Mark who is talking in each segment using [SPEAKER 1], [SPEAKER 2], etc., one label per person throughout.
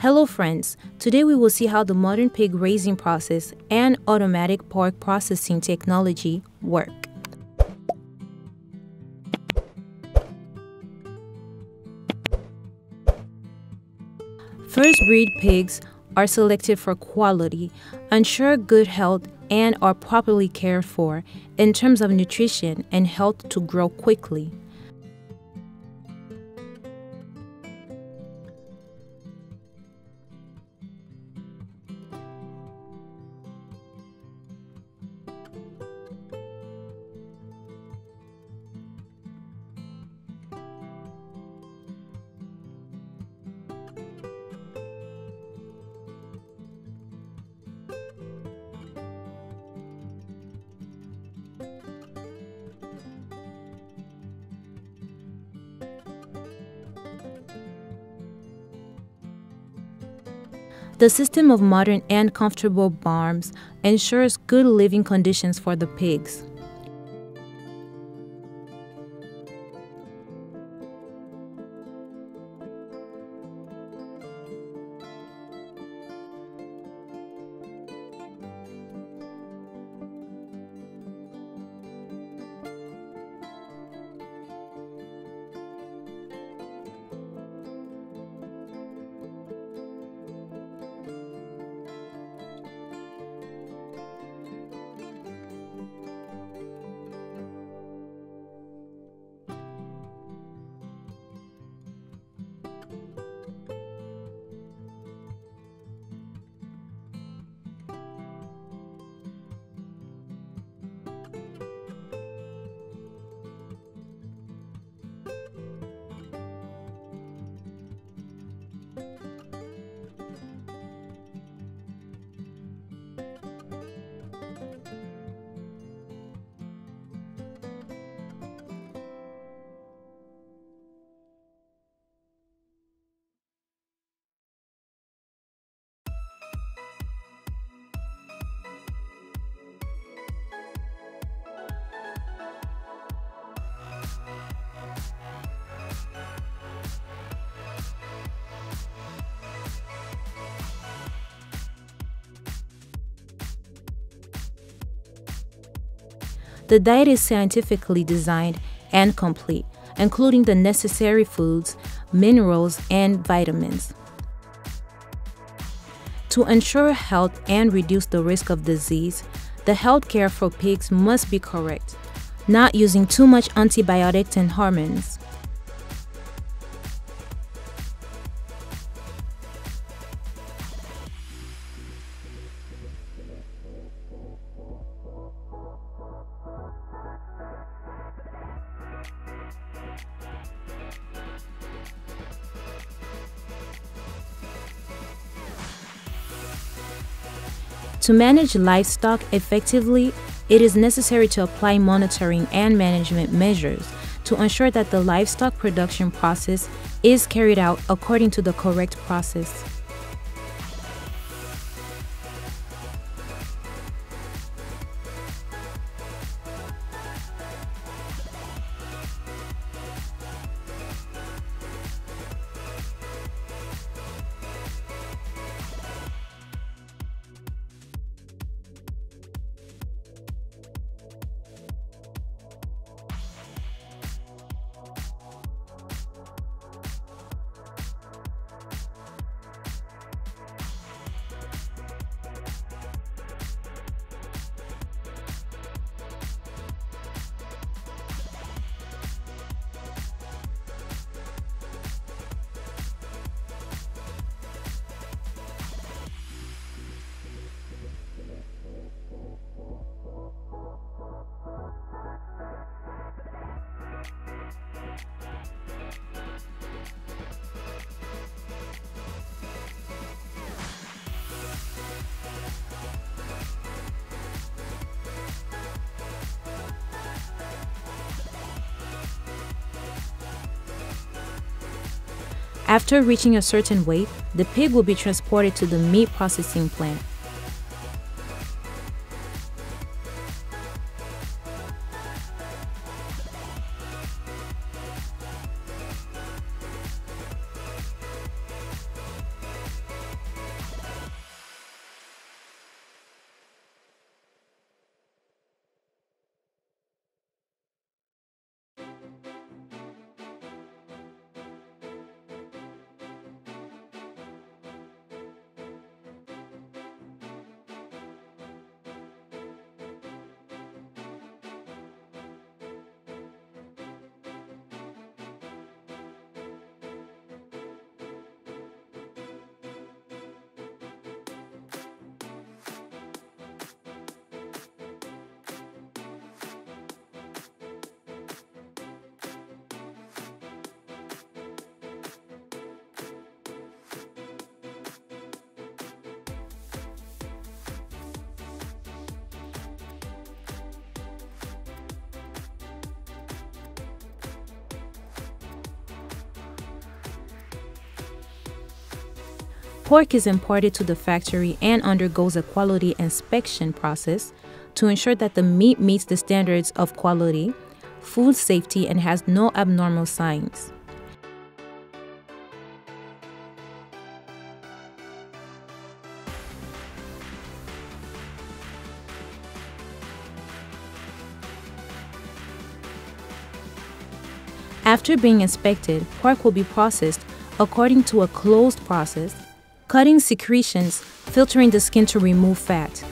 [SPEAKER 1] Hello friends, today we will see how the modern pig raising process and automatic pork processing technology work. First breed pigs are selected for quality, ensure good health, and are properly cared for in terms of nutrition and health to grow quickly. The system of modern and comfortable barns ensures good living conditions for the pigs. The diet is scientifically designed and complete, including the necessary foods, minerals, and vitamins. To ensure health and reduce the risk of disease, the health care for pigs must be correct, not using too much antibiotics and hormones. To manage livestock effectively, it is necessary to apply monitoring and management measures to ensure that the livestock production process is carried out according to the correct process. After reaching a certain weight, the pig will be transported to the meat processing plant. Pork is imported to the factory and undergoes a quality inspection process to ensure that the meat meets the standards of quality, food safety, and has no abnormal signs. After being inspected, pork will be processed according to a closed process, cutting secretions, filtering the skin to remove fat.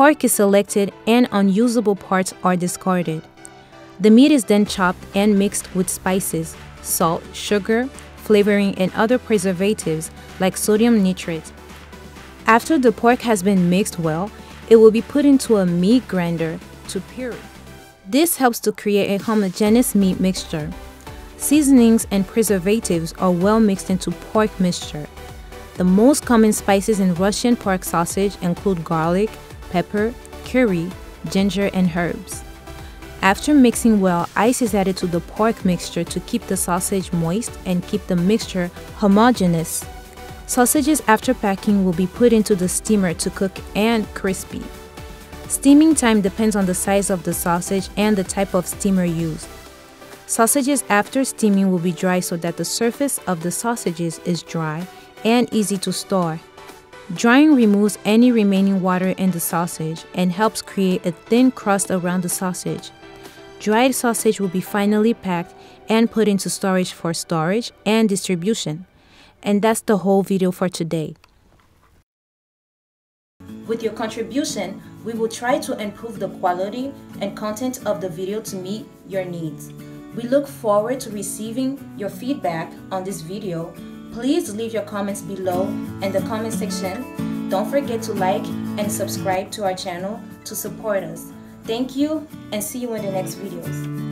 [SPEAKER 1] Pork is selected and unusable parts are discarded. The meat is then chopped and mixed with spices, salt, sugar, flavoring, and other preservatives like sodium nitrate. After the pork has been mixed well, it will be put into a meat grinder to puree. This helps to create a homogeneous meat mixture. Seasonings and preservatives are well mixed into pork mixture. The most common spices in Russian pork sausage include garlic, pepper, curry, ginger, and herbs. After mixing well, ice is added to the pork mixture to keep the sausage moist and keep the mixture homogeneous. Sausages after packing will be put into the steamer to cook and crispy. Steaming time depends on the size of the sausage and the type of steamer used. Sausages after steaming will be dry so that the surface of the sausages is dry and easy to store. Drying removes any remaining water in the sausage and helps create a thin crust around the sausage. Dried sausage will be finally packed and put into storage for storage and distribution. And that's the whole video for today. With your contribution, we will try to improve the quality and content of the video to meet your needs. We look forward to receiving your feedback on this video Please leave your comments below in the comment section. Don't forget to like and subscribe to our channel to support us. Thank you and see you in the next videos.